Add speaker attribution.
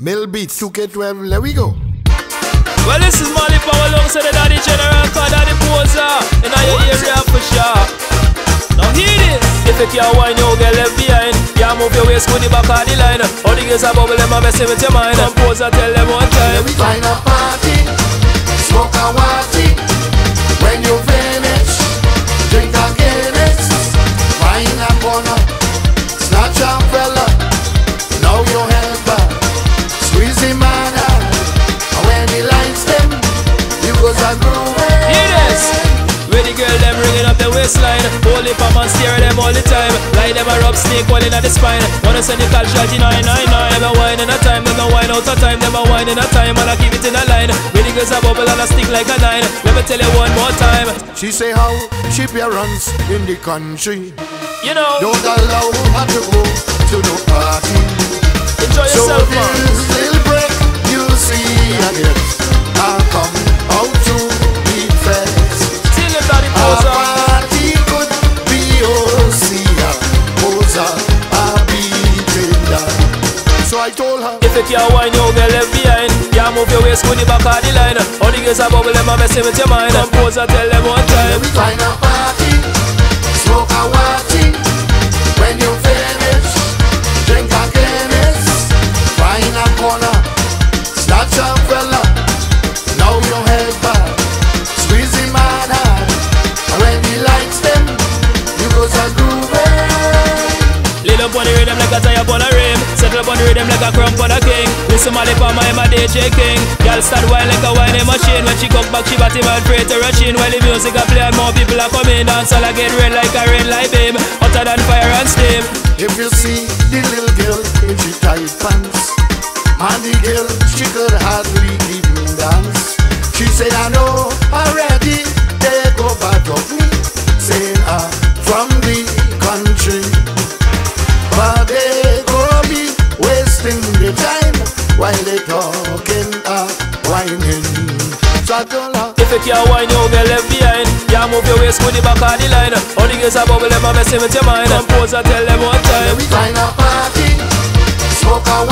Speaker 1: MillBeatz 2K12, there we go.
Speaker 2: Well, this is Marley Palmer alongside the Daddy General called Daddy Poser in your area for sure. Now hear this. If you can't wine, you get left behind. Can't move your waist with the back of the line. All the girls are bubble, them are messing with your mind. And Poser tell them one time.
Speaker 1: We find a
Speaker 2: this. Where the girl them ringing up the waistline Hold it up and stare at them all the time. Like them a rub snake all in the spine. Wanna send the call shot in 999 Them a wine in a time, them a wine out of time. Them a wine in a time and I keep it in a line. Where the girls a bubble and I stick like a nine. Let me tell you one more time.
Speaker 1: She say how she runs in the country.
Speaker 2: You know,
Speaker 1: Don't allow her to go to no party. I told her,
Speaker 2: If you can't wine, you get left behind Can't move your waist with the back of the line All the girls a bubble, them a messing with your mind Composer tell them one time
Speaker 1: we find a party, smoke a watty. When you finish, drink a Guinness. Find a corner, snatch a fella. Now you head back, squeeze him hard. And when he likes them, you goes a grooving.
Speaker 2: Lead up on the rhythm like a tire on a rim. Settle up on the rhythm like a crump on a king. Listen Marley Palmer, I'm DJ king. Girl start wine like a whining machine. When she come back, she body man pray to rush in. While the music a play and more people are coming Dance all get red like a rain like beam. Hotter than fire and steam.
Speaker 1: If you see the little girl in she tight pants, man the girl she could hardly even the time while they talking uh, whining. So I told her,
Speaker 2: If you can't wine, you get left behind Can't move your waist with the back of the line All the girls a bubble, them a messing with your mind Composer tell them one time
Speaker 1: we find a party, smoke a.